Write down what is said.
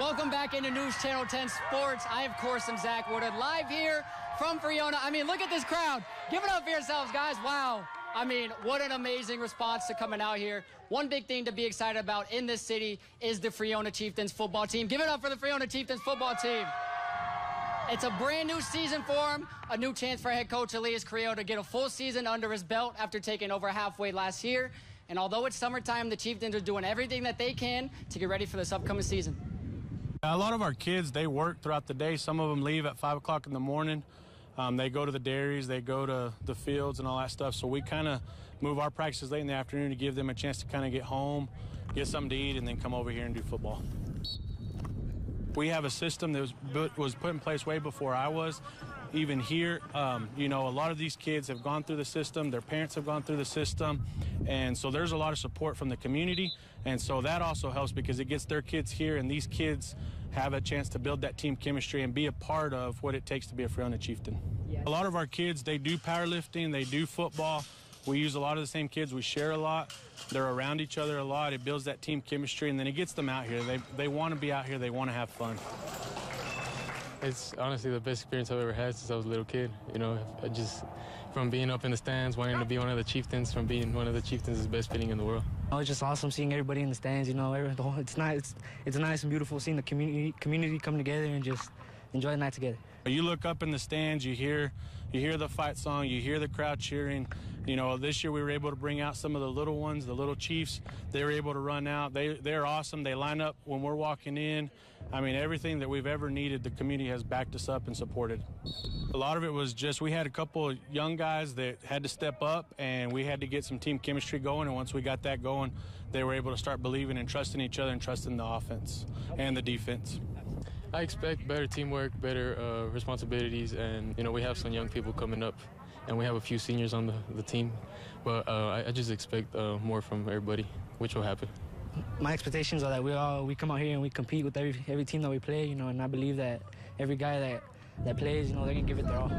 Welcome back into News Channel 10 Sports. I, of course, am Zach Woodard, live here from Friona. I mean, look at this crowd. Give it up for yourselves, guys. Wow. I mean, what an amazing response to coming out here. One big thing to be excited about in this city is the Friona Chieftains football team. Give it up for the Friona Chieftains football team. It's a brand new season for him, a new chance for head coach Elias Creo to get a full season under his belt after taking over halfway last year. And although it's summertime, the Chieftains are doing everything that they can to get ready for this upcoming season. A lot of our kids, they work throughout the day. Some of them leave at 5 o'clock in the morning. Um, they go to the dairies, they go to the fields and all that stuff. So we kind of move our practices late in the afternoon to give them a chance to kind of get home, get something to eat, and then come over here and do football. We have a system that was, was put in place way before I was. Even here, um, you know, a lot of these kids have gone through the system, their parents have gone through the system, and so there's a lot of support from the community. And so that also helps because it gets their kids here, and these kids have a chance to build that team chemistry and be a part of what it takes to be a Friona Chieftain. Yeah. A lot of our kids, they do powerlifting, they do football. We use a lot of the same kids. We share a lot. They're around each other a lot. It builds that team chemistry, and then it gets them out here. They, they want to be out here. They want to have fun. It's honestly the best experience I've ever had since I was a little kid. You know, I just from being up in the stands, wanting to be one of the chieftains, from being one of the chieftains is the best feeling in the world. Oh, it's just awesome seeing everybody in the stands. You know, it's nice. It's, it's nice and beautiful seeing the community community come together and just enjoy the night together. You look up in the stands, you hear you hear the fight song, you hear the crowd cheering. You know, this year we were able to bring out some of the little ones, the little chiefs. They were able to run out. They they're awesome. They line up when we're walking in. I mean, everything that we've ever needed, the community has backed us up and supported. A lot of it was just we had a couple young guys that had to step up, and we had to get some team chemistry going. And once we got that going, they were able to start believing and trusting each other and trusting the offense and the defense. I expect better teamwork, better uh, responsibilities, and you know we have some young people coming up, and we have a few seniors on the, the team, but uh, I, I, just expect uh, more from everybody, which will happen. My expectations are that we all we come out here and we compete with every every team that we play, you know, and I believe that every guy that that plays, you know, they're gonna give it their all.